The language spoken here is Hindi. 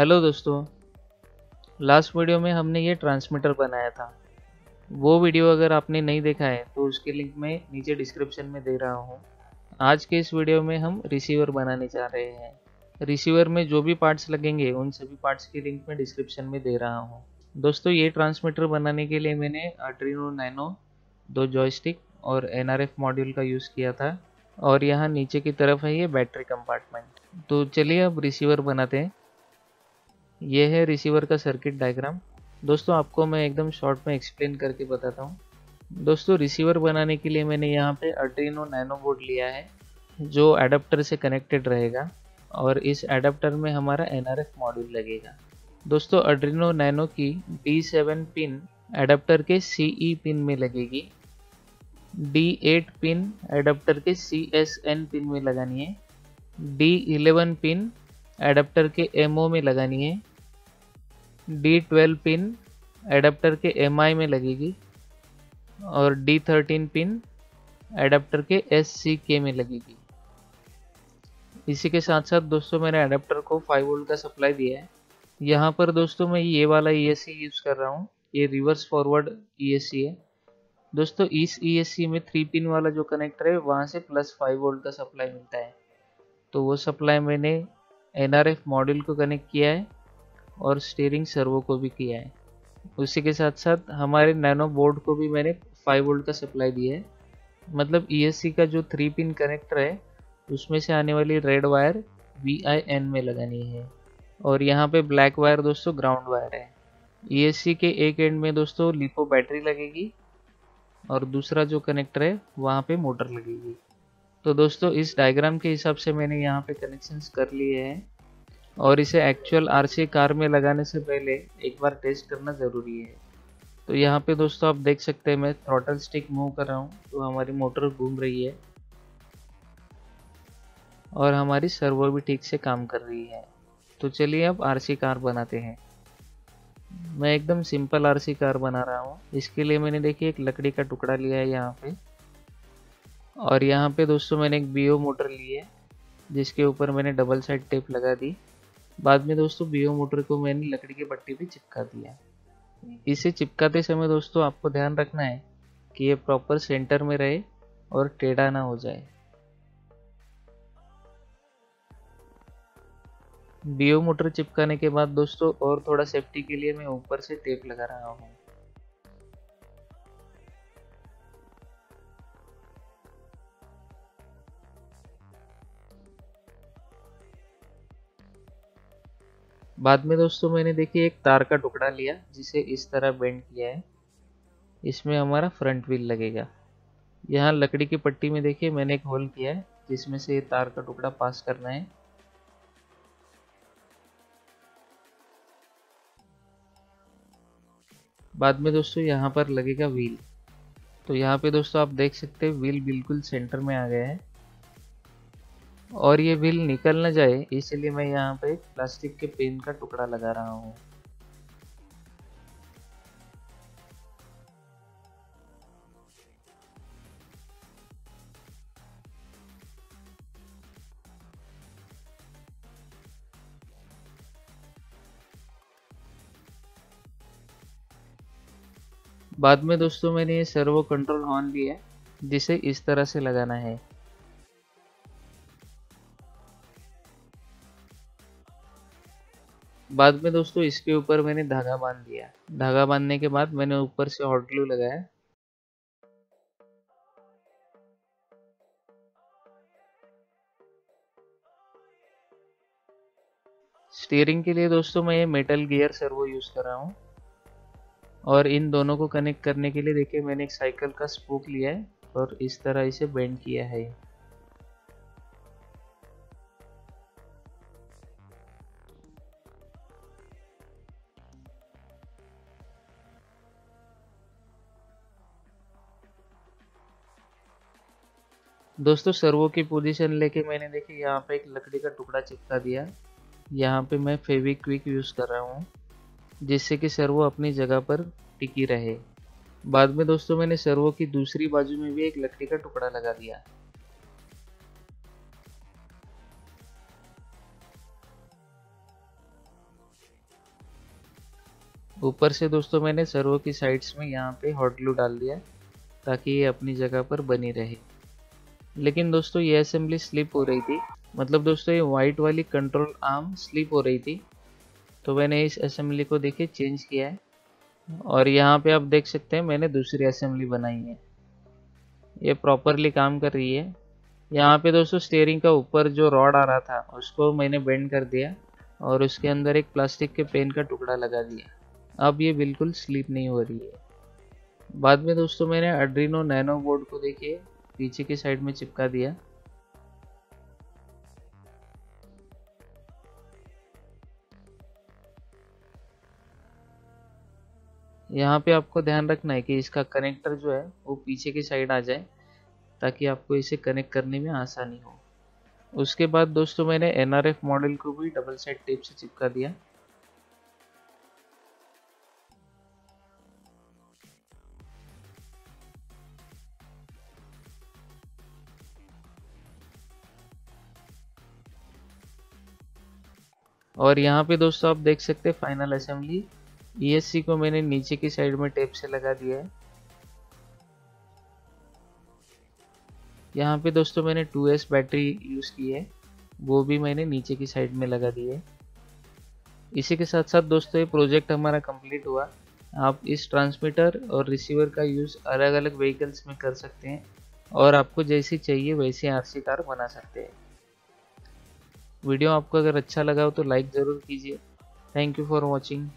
हेलो दोस्तों, लास्ट वीडियो में हमने ये ट्रांसमीटर बनाया था। वो वीडियो अगर आपने नहीं देखा है तो उसके लिंक मैं नीचे डिस्क्रिप्शन में दे रहा हूँ। आज के इस वीडियो में हम रिसीवर बनाने जा रहे हैं। रिसीवर में जो भी पार्ट्स लगेंगे, उन सभी पार्ट्स की लिंक मैं डिस्क्रिप्शन में दे रहा हूँ। दोस्तों, ये ट्रांसमीटर बनाने के लिए मैंने आर्ट्रीनो नैनो दो जॉयस्टिक और एनआरएफ मॉड्यूल का यूज़ किया था। और यहाँ नीचे की तरफ़ है ये बैटरी कंपार्टमेंट तो चलिए अब रिसीवर बनाते हैं। ये है रिसीवर का सर्किट डायग्राम दोस्तों, आपको मैं एकदम शॉर्ट में एक्सप्लेन करके बताता हूँ। दोस्तों रिसीवर बनाने के लिए मैंने यहाँ पे अर्टिनो नैनो बोर्ड लिया है, जो एडाप्टर से कनेक्टेड रहेगा और इस एडाप्टर में हमारा एन मॉड्यूल लगेगा। दोस्तों अर्ड्रीनो नैनो की D7 पिन एडाप्टर के CE पिन में लगेगी। D8 पिन एडाप्टर के CSN पिन में लगानी है। D11 पिन एडाप्टर के MO में लगानी है। D12 पिन एडाप्टर के MI में लगेगी और D13 पिन एडाप्टर के एस में लगेगी। इसी के साथ साथ दोस्तों मैंने एडाप्टर को 5 वोल्ट का सप्लाई दिया है। यहाँ पर दोस्तों मैं ये वाला ई e यूज़ कर रहा हूँ। ये रिवर्स फॉरवर्ड ईएससी है। दोस्तों इस ईएससी में थ्री पिन वाला जो कनेक्टर है, वहाँ से प्लस फाइव वोल्ट का सप्लाई मिलता है। तो वो सप्लाई मैंने एन आर एफ़ मॉड्यूल को कनेक्ट किया है। और स्टीयरिंग सर्वो को भी किया है। उसी के साथ साथ हमारे नैनो बोर्ड को भी मैंने 5 वोल्ट का सप्लाई दिया है। मतलब ई e का जो थ्री पिन कनेक्टर है, उसमें से आने वाली red wire V I N में लगानी है। और यहाँ पे ब्लैक वायर दोस्तों ग्राउंड वायर है। ई e के एक एंड में दोस्तों लिपो बैटरी लगेगी और दूसरा जो कनेक्टर है, वहाँ पे मोटर लगेगी। तो दोस्तों इस डायग्राम के हिसाब से मैंने यहाँ पे कनेक्शंस कर लिए हैं। और इसे एक्चुअल आरसी कार में लगाने से पहले एक बार टेस्ट करना ज़रूरी है। तो यहाँ पे दोस्तों आप देख सकते हैं, मैं थ्रॉटल स्टिक मूव कर रहा हूँ तो हमारी मोटर घूम रही है। और हमारी सर्वो भी ठीक से काम कर रही है। तो चलिए अब आरसी कार बनाते हैं। मैं एकदम सिंपल आरसी कार बना रहा हूँ। इसके लिए मैंने देखिए एक लकड़ी का टुकड़ा लिया है यहाँ पे। और यहाँ पे दोस्तों मैंने एक बीओ मोटर ली है, जिसके ऊपर मैंने डबल साइड टेप लगा दी। बाद में दोस्तों बीओ मोटर को मैंने लकड़ी की पट्टी पे चिपका दिया। इसे चिपकाते समय दोस्तों आपको ध्यान रखना है कि ये प्रॉपर सेंटर में रहे और टेढ़ा ना हो जाए। बीओ मोटर चिपकाने के बाद दोस्तों और थोड़ा सेफ्टी के लिए मैं ऊपर से टेप लगा रहा हूँ। बाद में दोस्तों मैंने देखिए एक तार का टुकड़ा लिया, जिसे इस तरह बेंड किया है। इसमें हमारा फ्रंट व्हील लगेगा। यहाँ लकड़ी की पट्टी में देखिए मैंने एक होल किया है, जिसमें से ये तार का टुकड़ा पास करना है। बाद में दोस्तों यहाँ पर लगेगा व्हील तो यहाँ पे दोस्तों आप देख सकते हैं व्हील बिल्कुल सेंटर में आ गया है। और ये व्हील निकल ना जाए, इसलिए मैं यहाँ पे प्लास्टिक के पेन का टुकड़ा लगा रहा हूँ। बाद में दोस्तों मैंने ये सर्वो कंट्रोल हॉर्न लिया जिसे इस तरह से लगाना है। बाद में दोस्तों इसके ऊपर मैंने धागा बाँध दिया। धागा बांधने के बाद मैंने ऊपर से हॉट ग्लू लगाया। स्टीयरिंग के लिए दोस्तों मैं ये मेटल गियर सर्वो यूज़ कर रहा हूँ। और इन दोनों को कनेक्ट करने के लिए देखिए मैंने एक साइकिल का स्पूक लिया है और इस तरह इसे बेंड किया है। दोस्तों, सर्वो की पोजीशन लेके मैंने देखिए यहाँ पे एक लकड़ी का टुकड़ा चिपका दिया। यहाँ पे मैं फेविक्विक यूज़ कर रहा हूँ, जिससे कि सर्वो अपनी जगह पर टिकी रहे। बाद में दोस्तों, मैंने सर्वो की दूसरी बाजू में भी एक लकड़ी का टुकड़ा लगा दिया। ऊपर से दोस्तों, मैंने सर्वो की साइड्स में यहाँ पे हॉट ग्लू डाल दिया, ताकि ये अपनी जगह पर बनी रहे। लेकिन दोस्तों ये असेंबली स्लिप हो रही थी। मतलब दोस्तों ये वाइट वाली कंट्रोल आर्म स्लिप हो रही थी। तो मैंने इस असेंबली को देखिए चेंज किया है। और यहाँ पे आप देख सकते हैं मैंने दूसरी असेंबली बनाई है। ये प्रॉपरली काम कर रही है। यहाँ पे दोस्तों स्टेयरिंग का ऊपर जो रॉड आ रहा था, उसको मैंने बेंड कर दिया और उसके अंदर एक प्लास्टिक के पेन का टुकड़ा लगा दिया। अब ये बिल्कुल स्लिप नहीं हो रही है। बाद में दोस्तों मैंने अड्रीनो नैनो बोर्ड को देखिए। पीछे की साइड में चिपका दिया। यहाँ पे आपको ध्यान रखना है कि इसका कनेक्टर जो है, वो पीछे की साइड आ जाए, ताकि आपको इसे कनेक्ट करने में आसानी हो। उसके बाद दोस्तों मैंने एनआरएफ मॉडल को भी डबल साइड टेप से चिपका दिया। और यहाँ पे दोस्तों आप देख सकते हैं फाइनल असेंबली ईएससी को मैंने नीचे की साइड में टेप से लगा दिया है। यहाँ पे दोस्तों मैंने 2S बैटरी यूज़ की है। वो भी मैंने नीचे की साइड में लगा दी है। इसी के साथ साथ दोस्तों ये प्रोजेक्ट हमारा कंप्लीट हुआ। आप इस ट्रांसमीटर और रिसीवर का यूज़ अलग अलग व्हीकल्स में कर सकते हैं। और आपको जैसी चाहिए वैसी आरसी कार बना सकते हैं। वीडियो आपको अगर अच्छा लगा हो तो लाइक ज़रूर कीजिए। Thank you for watching